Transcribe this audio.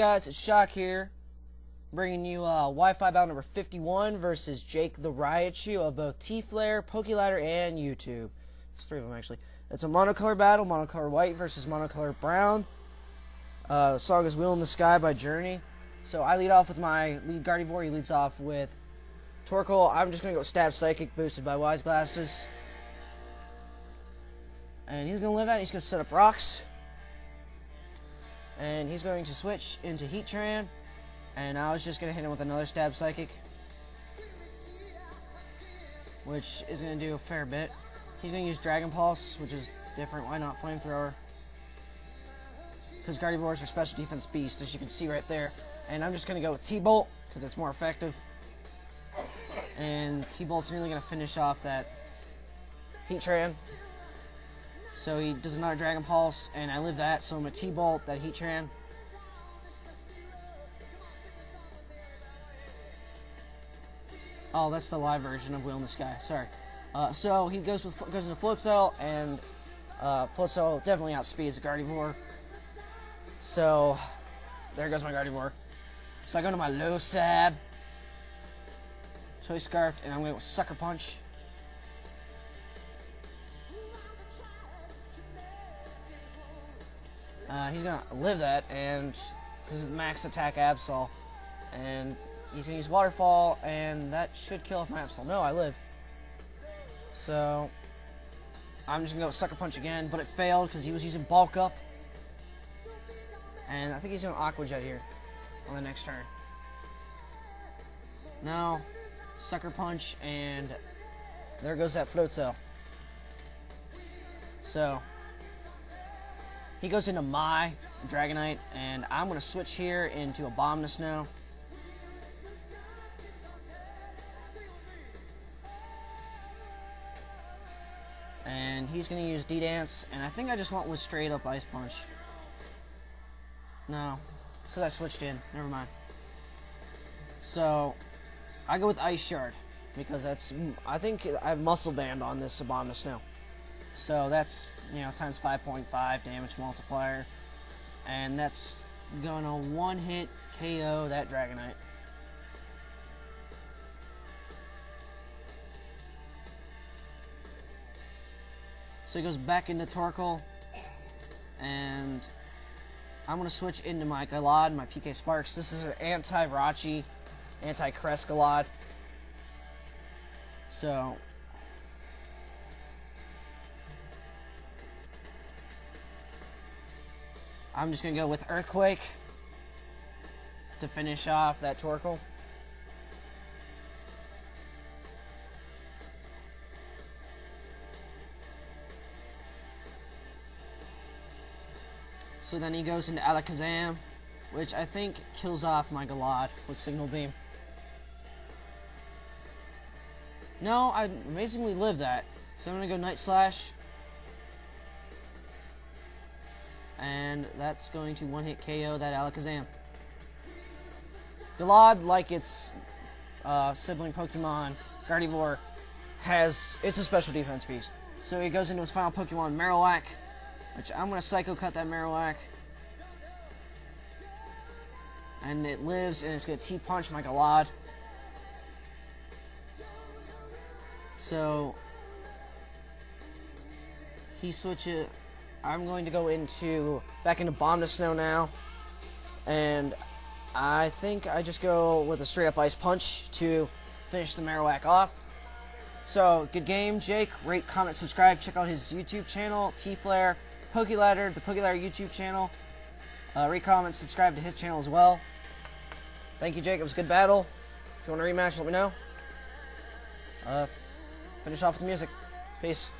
guys, it's Shock here, bringing you uh, Wi-Fi battle number 51 versus Jake the Raichu of both T-Flare, PokeLadder, and YouTube. It's three of them actually. It's a monocolor battle, monocolor white versus monocolor brown. Uh, the song is Wheel in the Sky by Journey. So I lead off with my lead Gardevoir, he leads off with Torkoal. I'm just going to go Stab Psychic, boosted by Wise Glasses. And he's going to live out, he's going to set up rocks and he's going to switch into Heatran, and I was just going to hit him with another Stab Psychic, which is going to do a fair bit. He's going to use Dragon Pulse, which is different. Why not Flamethrower? Because Gardevoirs are special defense beast, as you can see right there. And I'm just going to go with T-Bolt, because it's more effective. And T-Bolt's nearly going to finish off that Heatran. So he does another Dragon Pulse, and I live that, so I'm a T-Bolt, that Heatran. Oh, that's the live version of Wheel in the Sky, sorry. Uh, so he goes with goes into Floatzel, and uh, Floatzel definitely outspeeds the Gardevoir. So, there goes my Gardevoir. So I go to my Losab, Choice Scarf, and I'm going to Sucker Punch. Uh, he's gonna live that, and this is max attack Absol, and he's gonna use Waterfall, and that should kill off my Absol. No, I live. So I'm just gonna go Sucker Punch again, but it failed because he was using Bulk Up, and I think he's gonna Aqua Jet here on the next turn. Now, Sucker Punch, and there goes that Floatzel. So, he goes into my Dragonite, and I'm going to switch here into Abomasnow. now. And he's going to use D-Dance, and I think I just went with straight up Ice Punch. No, because I switched in. Never mind. So, I go with Ice Shard, because that's, mm, I think I have Muscle Band on this Abomasnow. So that's, you know, times 5.5 damage multiplier. And that's gonna one hit KO that Dragonite. So he goes back into Torkoal. And I'm going to switch into my Gallade, my PK Sparks. This is an anti-Rachi, anti-Crest Gallade. So I'm just going to go with Earthquake to finish off that Torkoal. So then he goes into Alakazam, which I think kills off my Gallade with Signal Beam. No, I amazingly live that. So I'm going to go Night Slash. And that's going to one-hit KO that Alakazam. Gallade, like its uh, sibling Pokemon, Gardevoir, has it's a special defense beast. So he goes into his final Pokemon, Marowak, which I'm going to Psycho Cut that Marowak. And it lives, and it's going to T-Punch my Galad. So, he switches I'm going to go into back into Abomasnow now, and I think I just go with a straight up ice punch to finish the Marowak off. So good game, Jake. Rate, comment, subscribe. Check out his YouTube channel, T Flare, PokeLadder, the PokeLadder YouTube channel. Uh, rate, comment, subscribe to his channel as well. Thank you, Jake. It was a good battle. If you want a rematch, let me know. Uh, finish off with the music. Peace.